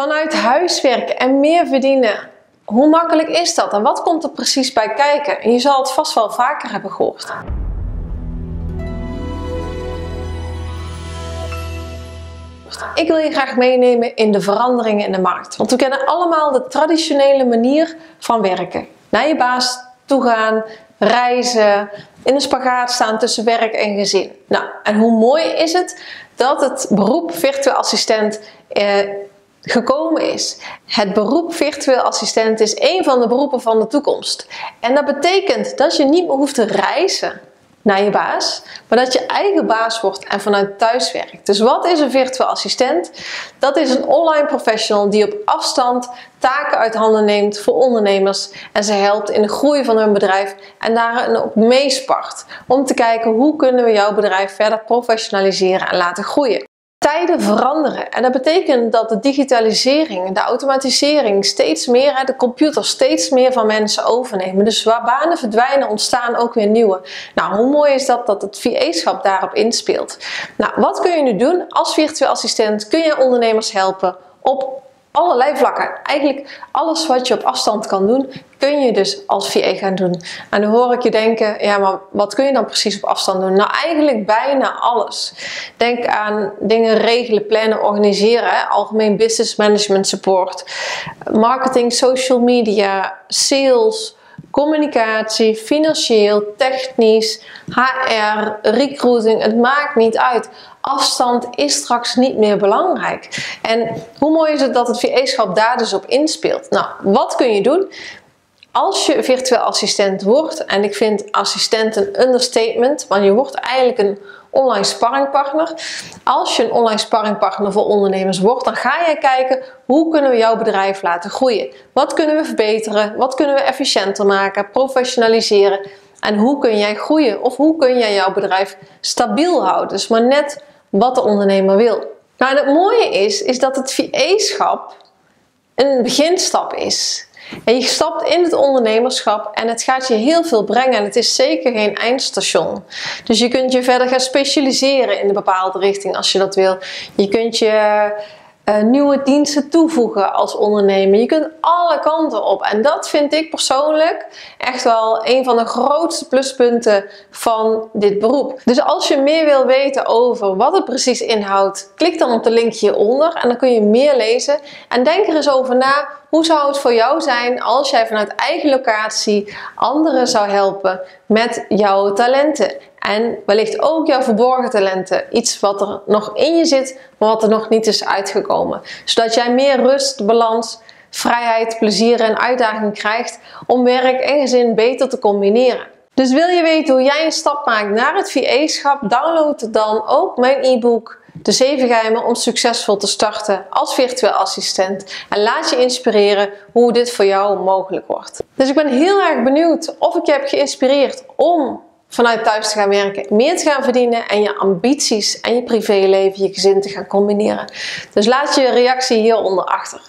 Vanuit huis werken en meer verdienen. Hoe makkelijk is dat en wat komt er precies bij kijken? En je zal het vast wel vaker hebben gehoord. Ik wil je graag meenemen in de veranderingen in de markt. Want we kennen allemaal de traditionele manier van werken. Naar je baas toe gaan, reizen, in een spagaat staan tussen werk en gezin. Nou, en hoe mooi is het dat het beroep virtueel assistent eh, gekomen is. Het beroep virtueel assistent is een van de beroepen van de toekomst. En dat betekent dat je niet meer hoeft te reizen naar je baas, maar dat je eigen baas wordt en vanuit thuis werkt. Dus wat is een virtueel assistent? Dat is een online professional die op afstand taken uit handen neemt voor ondernemers en ze helpt in de groei van hun bedrijf en daarin ook meespart om te kijken hoe kunnen we jouw bedrijf verder professionaliseren en laten groeien. Tijden veranderen en dat betekent dat de digitalisering, de automatisering steeds meer, de computer steeds meer van mensen overnemen. Dus waar banen verdwijnen ontstaan ook weer nieuwe. Nou, hoe mooi is dat dat het VA-schap daarop inspeelt. Nou, wat kun je nu doen? Als virtueel assistent kun je ondernemers helpen op allerlei vlakken. Eigenlijk alles wat je op afstand kan doen, kun je dus als VA gaan doen. En dan hoor ik je denken, ja maar wat kun je dan precies op afstand doen? Nou eigenlijk bijna alles. Denk aan dingen regelen, plannen, organiseren, algemeen business management support, marketing, social media, sales, communicatie, financieel, technisch, HR, recruiting, het maakt niet uit. Afstand is straks niet meer belangrijk. En hoe mooi is het dat het VE-schap daar dus op inspeelt? Nou, wat kun je doen? Als je virtueel assistent wordt, en ik vind assistent een understatement, want je wordt eigenlijk een online sparringpartner. Als je een online sparringpartner voor ondernemers wordt, dan ga jij kijken hoe kunnen we jouw bedrijf laten groeien. Wat kunnen we verbeteren? Wat kunnen we efficiënter maken? Professionaliseren? En hoe kun jij groeien? Of hoe kun jij jouw bedrijf stabiel houden? Dus maar net wat de ondernemer wil. Nou, het mooie is, is dat het VA-schap een beginstap is. En je stapt in het ondernemerschap en het gaat je heel veel brengen en het is zeker geen eindstation. Dus je kunt je verder gaan specialiseren in een bepaalde richting als je dat wil. Je kunt je uh, nieuwe diensten toevoegen als ondernemer. Je kunt alle kanten op. En dat vind ik persoonlijk echt wel een van de grootste pluspunten van dit beroep. Dus als je meer wil weten over wat het precies inhoudt, klik dan op de link hieronder en dan kun je meer lezen. En denk er eens over na hoe zou het voor jou zijn als jij vanuit eigen locatie anderen zou helpen met jouw talenten? En wellicht ook jouw verborgen talenten. Iets wat er nog in je zit, maar wat er nog niet is uitgekomen. Zodat jij meer rust, balans, vrijheid, plezier en uitdaging krijgt om werk en gezin beter te combineren. Dus wil je weten hoe jij een stap maakt naar het VA-schap? Download dan ook mijn e-book de 7 geheimen om succesvol te starten als virtueel assistent. En laat je inspireren hoe dit voor jou mogelijk wordt. Dus ik ben heel erg benieuwd of ik je heb geïnspireerd om vanuit thuis te gaan werken, meer te gaan verdienen en je ambities en je privéleven, je gezin te gaan combineren. Dus laat je reactie hieronder achter.